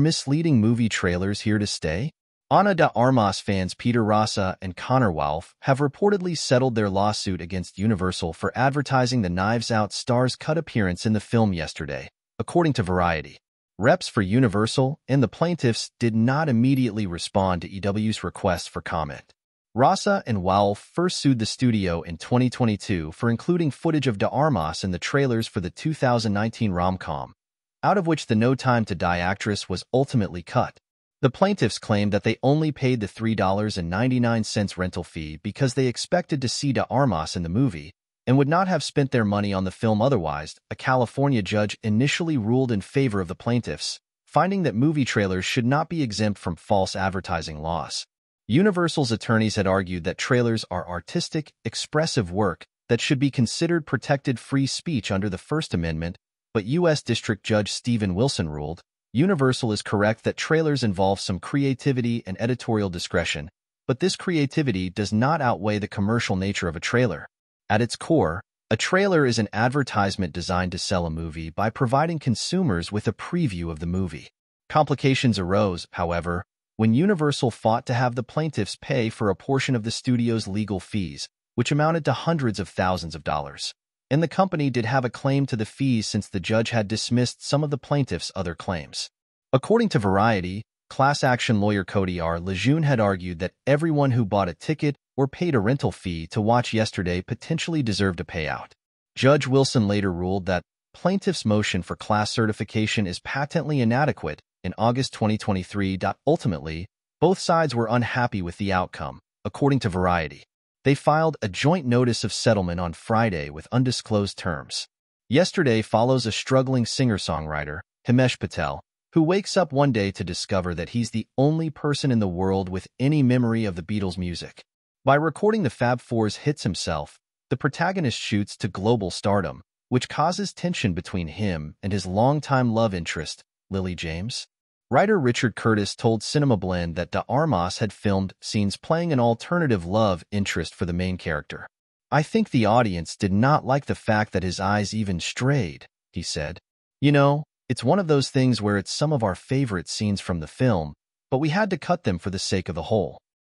misleading movie trailers here to stay? Ana de Armas fans Peter Rosza and Conor Woulfe have reportedly settled their lawsuit against Universal for advertising the Knives Out star's cut appearance in the film yesterday, according to Variety. Reps for Universal and the plaintiffs did not immediately respond to EW's request for comment. Rosza and Woulfe first sued the studio in 2022 for including footage of De Armas in the trailers for the 2019 rom-com, out of which the No Time to Die actress was ultimately cut. The plaintiffs claimed that they only paid the $3.99 rental fee because they expected to see De Armas in the movie and would not have spent their money on the film otherwise. A California judge initially ruled in favor of the plaintiffs, finding that movie trailers should not be exempt from false advertising laws. Universal's attorneys had argued that trailers are artistic, expressive work that should be considered protected free speech under the First Amendment, but U.S. District Judge Stephen Wilson ruled, Universal is correct that trailers involve some creativity and editorial discretion, but this creativity does not outweigh the commercial nature of a trailer. At its core, a trailer is an advertisement designed to sell a movie by providing consumers with a preview of the movie. Complications arose, however, when Universal fought to have the plaintiffs pay for a portion of the studio's legal fees, which amounted to hundreds of thousands of dollars and the company did have a claim to the fees since the judge had dismissed some of the plaintiff's other claims. According to Variety, class action lawyer Cody R. Lejeune had argued that everyone who bought a ticket or paid a rental fee to watch yesterday potentially deserved a payout. Judge Wilson later ruled that plaintiff's motion for class certification is patently inadequate in August 2023. Ultimately, both sides were unhappy with the outcome, according to Variety. They filed a joint notice of settlement on Friday with undisclosed terms. Yesterday follows a struggling singer-songwriter, Himesh Patel, who wakes up one day to discover that he's the only person in the world with any memory of the Beatles' music. By recording the Fab Four's hits himself, the protagonist shoots to global stardom, which causes tension between him and his longtime love interest, Lily James. Writer Richard Curtis told Cinema Blend that De Armas had filmed scenes playing an alternative love interest for the main character. I think the audience did not like the fact that his eyes even strayed, he said. You know, it's one of those things where it's some of our favorite scenes from the film, but we had to cut them for the sake of the whole.